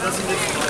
Gracias.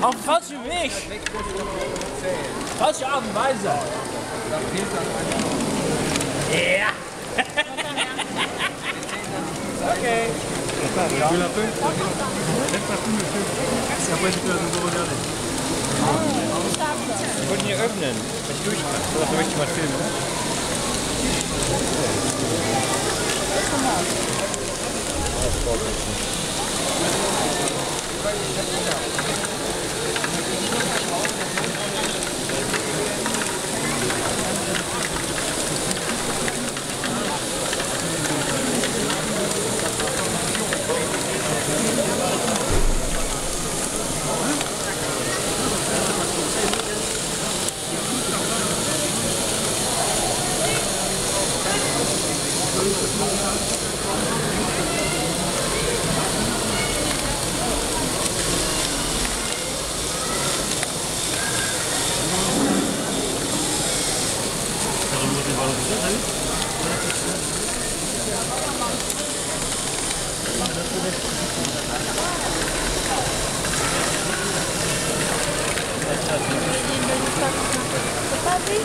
Auf falschem Weg. Falsche Art und Weise. Ja. okay. Tu peux la nouveau regarder. Ich wollte ihn hier öffnen, wenn ich durch kann. Dafür möchte ich mal filmen. kalau bisa kan? Tetapi